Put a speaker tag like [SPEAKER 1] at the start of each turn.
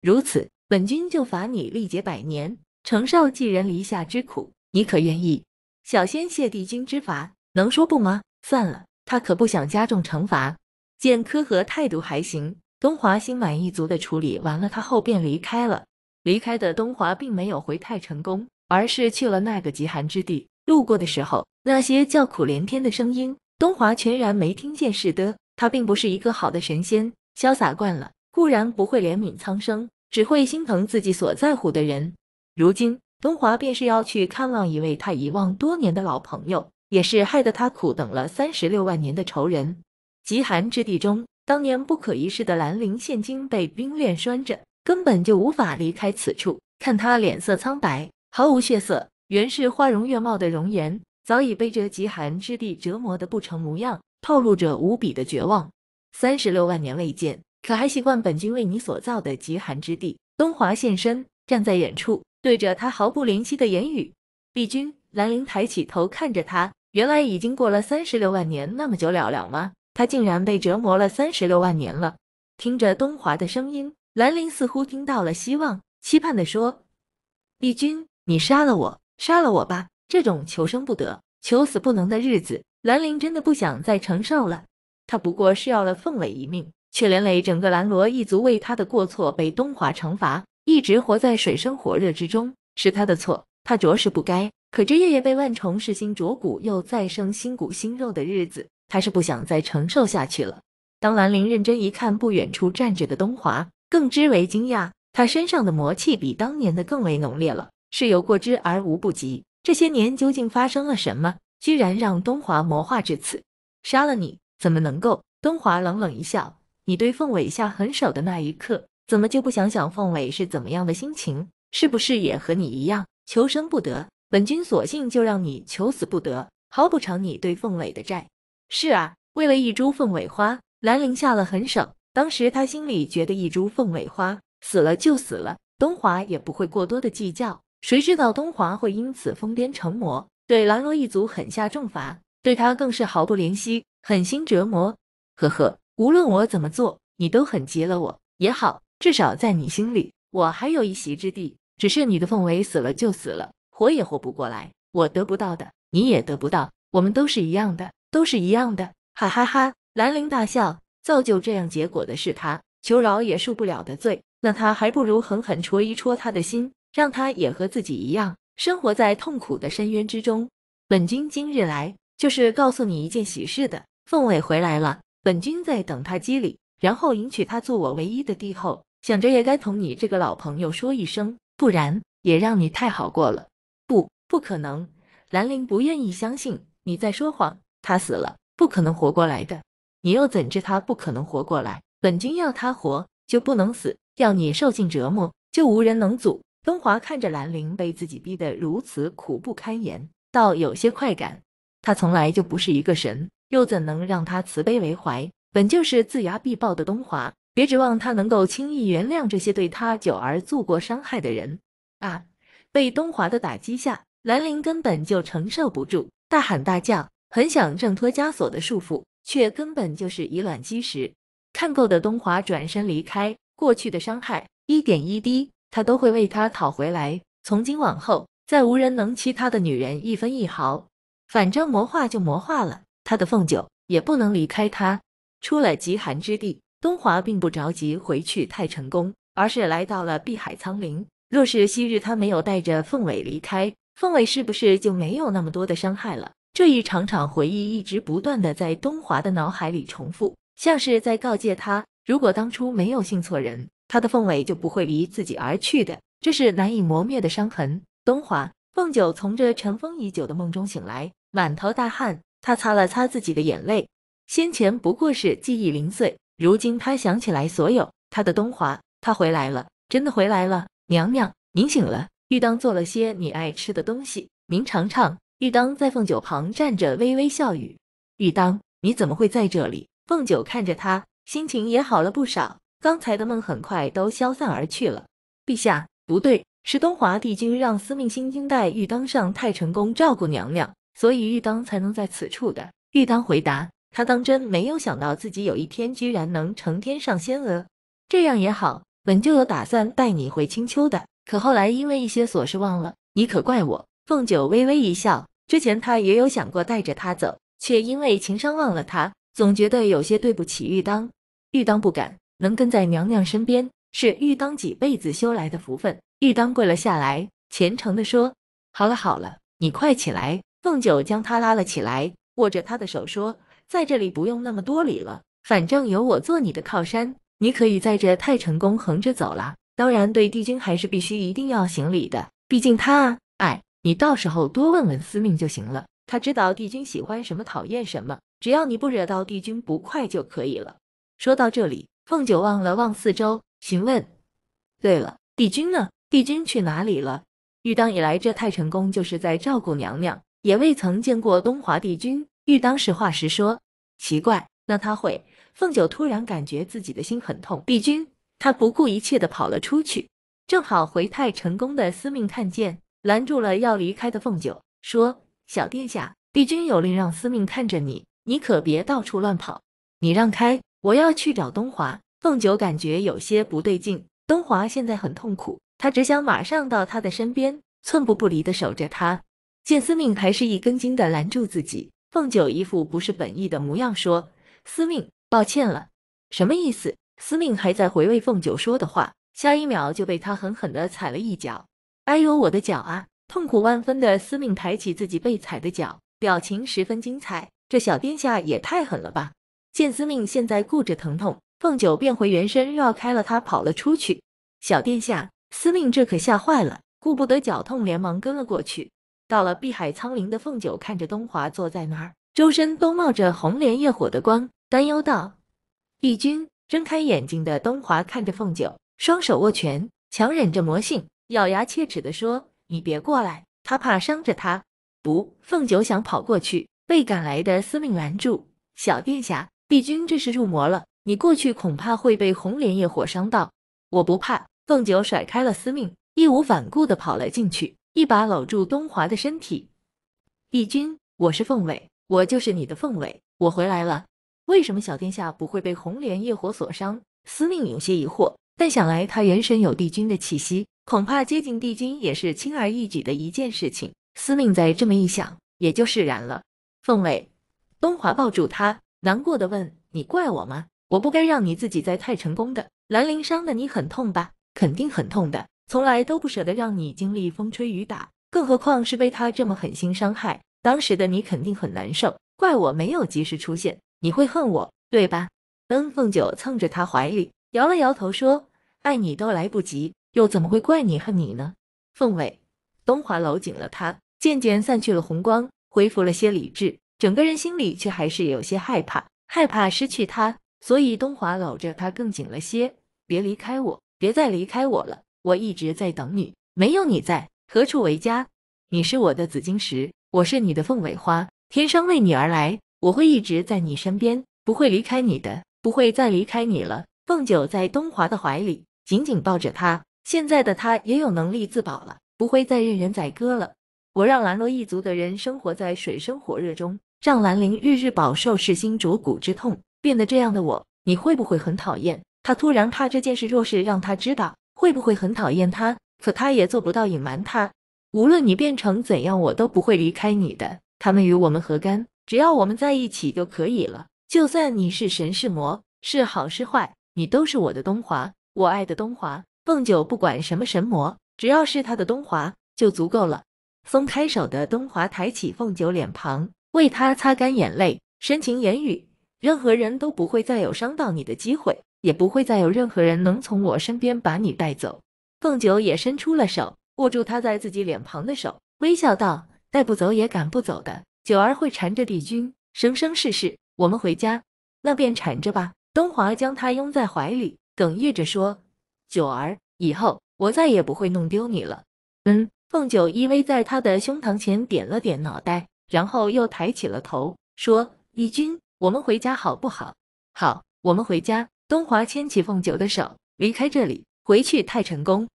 [SPEAKER 1] 如此，本君就罚你历劫百年，承受寄人篱下之苦，你可愿意？小仙谢帝君之罚，能说不吗？算了，他可不想加重惩罚。见柯和态度还行，东华心满意足的处理完了，他后便离开了。离开的东华并没有回太成宫，而是去了那个极寒之地。路过的时候，那些叫苦连天的声音，东华全然没听见似的。他并不是一个好的神仙，潇洒惯了，固然不会怜悯苍生，只会心疼自己所在乎的人。如今，东华便是要去看望一位他遗忘多年的老朋友，也是害得他苦等了三十六万年的仇人。极寒之地中，当年不可一世的兰陵，现今被冰链拴着，根本就无法离开此处。看他脸色苍白，毫无血色，原是花容月貌的容颜，早已被这极寒之地折磨得不成模样。透露着无比的绝望。三十六万年未见，可还习惯本君为你所造的极寒之地？东华现身，站在远处，对着他毫不怜惜的言语。帝君，兰陵抬起头看着他，原来已经过了三十六万年，那么久了了吗？他竟然被折磨了三十六万年了。听着东华的声音，兰陵似乎听到了希望，期盼的说：“帝君，你杀了我，杀了我吧！这种求生不得，求死不能的日子。”兰陵真的不想再承受了，他不过是要了凤尾一命，却连累整个兰罗一族为他的过错被东华惩罚，一直活在水深火热之中，是他的错，他着实不该。可这夜夜被万重噬心灼骨又再生新骨新肉的日子，他是不想再承受下去了。当兰陵认真一看不远处站着的东华，更之为惊讶，他身上的魔气比当年的更为浓烈了，是有过之而无不及。这些年究竟发生了什么？居然让东华魔化至此，杀了你怎么能够？东华冷冷一笑，你对凤尾下狠手的那一刻，怎么就不想想凤尾是怎么样的心情？是不是也和你一样，求生不得？本君索性就让你求死不得，毫不偿你对凤尾的债。是啊，为了一株凤尾花，兰陵下了狠手。当时他心里觉得一株凤尾花死了就死了，东华也不会过多的计较。谁知道东华会因此疯癫成魔？对兰罗一族狠下重罚，对他更是毫不怜惜，狠心折磨。呵呵，无论我怎么做，你都很急了我也好，至少在你心里，我还有一席之地。只是你的凤尾死了就死了，活也活不过来。我得不到的，你也得不到，我们都是一样的，都是一样的。哈哈哈！兰陵大笑，造就这样结果的是他，求饶也恕不了的罪，那他还不如狠狠戳一戳他的心，让他也和自己一样。生活在痛苦的深渊之中，本君今日来就是告诉你一件喜事的。凤尾回来了，本君在等他机礼，然后迎娶她做我唯一的帝后。想着也该同你这个老朋友说一声，不然也让你太好过了。不，不可能！兰陵不愿意相信你在说谎。他死了，不可能活过来的。你又怎知他不可能活过来？本君要他活，就不能死；要你受尽折磨，就无人能阻。东华看着兰陵被自己逼得如此苦不堪言，倒有些快感。他从来就不是一个神，又怎能让他慈悲为怀？本就是眦牙必报的东华，别指望他能够轻易原谅这些对他久而做过伤害的人啊！被东华的打击下，兰陵根本就承受不住，大喊大叫，很想挣脱枷锁的束缚，却根本就是以卵击石。看够的东华转身离开，过去的伤害一点一滴。他都会为他讨回来。从今往后，再无人能欺他的女人一分一毫。反正魔化就魔化了，他的凤九也不能离开他。出了极寒之地，东华并不着急回去太成宫，而是来到了碧海苍林。若是昔日他没有带着凤尾离开，凤尾是不是就没有那么多的伤害了？这一场场回忆一直不断的在东华的脑海里重复，像是在告诫他：如果当初没有信错人。他的凤尾就不会离自己而去的，这是难以磨灭的伤痕。东华，凤九从这尘封已久的梦中醒来，满头大汗。他擦了擦自己的眼泪，先前不过是记忆零碎，如今他想起来所有。他的东华，他回来了，真的回来了。娘娘，您醒了。玉当做了些你爱吃的东西，您尝尝。玉当在凤九旁站着，微微笑语。玉当，你怎么会在这里？凤九看着他，心情也好了不少。刚才的梦很快都消散而去了。陛下，不对，是东华帝君让司命星君带玉当上太成宫照顾娘娘，所以玉当才能在此处的。玉当回答，他当真没有想到自己有一天居然能成天上仙了。这样也好，本就有打算带你回青丘的，可后来因为一些琐事忘了，你可怪我。凤九微微一笑，之前他也有想过带着他走，却因为情伤忘了他，总觉得有些对不起玉当。玉当不敢，能跟在娘娘身边，是玉当几辈子修来的福分。玉当跪了下来，虔诚地说：“好了好了，你快起来。”凤九将他拉了起来，握着他的手说：“在这里不用那么多礼了，反正有我做你的靠山，你可以在这太成宫横着走了。当然，对帝君还是必须一定要行礼的，毕竟他……哎。”你到时候多问问司命就行了，他知道帝君喜欢什么，讨厌什么，只要你不惹到帝君不快就可以了。说到这里，凤九望了望四周，询问：“对了，帝君呢？帝君去哪里了？”玉当以来这太成宫就是在照顾娘娘，也未曾见过东华帝君。玉当实话实说：“奇怪，那他会？”凤九突然感觉自己的心很痛。帝君，他不顾一切的跑了出去，正好回太成宫的司命看见。拦住了要离开的凤九，说：“小殿下，帝君有令让司命看着你，你可别到处乱跑。你让开，我要去找东华。”凤九感觉有些不对劲，东华现在很痛苦，他只想马上到他的身边，寸步不离的守着他。见司命还是一根筋的拦住自己，凤九一副不是本意的模样，说：“司命，抱歉了。”什么意思？司命还在回味凤九说的话，下一秒就被他狠狠的踩了一脚。哎呦，我的脚啊！痛苦万分的司命抬起自己被踩的脚，表情十分精彩。这小殿下也太狠了吧！见司命现在顾着疼痛，凤九变回原身，绕开了他，跑了出去。小殿下，司命这可吓坏了，顾不得脚痛，连忙跟了过去。到了碧海苍林的凤九看着东华坐在那儿，周身都冒着红莲业火的光，担忧道：“帝君。”睁开眼睛的东华看着凤九，双手握拳，强忍着魔性。咬牙切齿地说：“你别过来，他怕伤着他。”不，凤九想跑过去，被赶来的司命拦住。小殿下，帝君这是入魔了，你过去恐怕会被红莲业火伤到。我不怕。凤九甩开了司命，义无反顾地跑了进去，一把搂住东华的身体。帝君，我是凤尾，我就是你的凤尾，我回来了。为什么小殿下不会被红莲业火所伤？司命有些疑惑，但想来他原神有帝君的气息。恐怕接近帝君也是轻而易举的一件事情。司命在这么一想，也就释然了。凤尾，东华抱住他，难过的问：“你怪我吗？我不该让你自己在太成宫的。兰陵伤的你很痛吧？肯定很痛的，从来都不舍得让你经历风吹雨打，更何况是被他这么狠心伤害。当时的你肯定很难受，怪我没有及时出现，你会恨我，对吧？”嗯，凤九蹭着他怀里，摇了摇头说：“爱你都来不及。”又怎么会怪你恨你呢？凤尾，东华搂紧了他，渐渐散去了红光，恢复了些理智，整个人心里却还是有些害怕，害怕失去他，所以东华搂着他更紧了些。别离开我，别再离开我了，我一直在等你，没有你在，何处为家？你是我的紫金石，我是你的凤尾花，天生为你而来，我会一直在你身边，不会离开你的，不会再离开你了。凤九在东华的怀里紧紧抱着他。现在的他也有能力自保了，不会再任人宰割了。我让兰罗一族的人生活在水深火热中，让兰陵日日饱受噬心灼骨之痛，变得这样的我，你会不会很讨厌？他突然怕这件事若是让他知道，会不会很讨厌他？可他也做不到隐瞒他。无论你变成怎样，我都不会离开你的。他们与我们何干？只要我们在一起就可以了。就算你是神是魔，是好是坏，你都是我的东华，我爱的东华。凤九不管什么神魔，只要是他的东华就足够了。松开手的东华抬起凤九脸庞，为他擦干眼泪，深情言语：任何人都不会再有伤到你的机会，也不会再有任何人能从我身边把你带走。凤九也伸出了手，握住他在自己脸庞的手，微笑道：带不走也赶不走的，九儿会缠着帝君，生生世世。我们回家，那便缠着吧。东华将他拥在怀里，哽咽着说。九儿，以后我再也不会弄丢你了。嗯，凤九依偎在他的胸膛前，点了点脑袋，然后又抬起了头，说：“帝君，我们回家好不好？”“好，我们回家。”东华牵起凤九的手，离开这里，回去太成宫。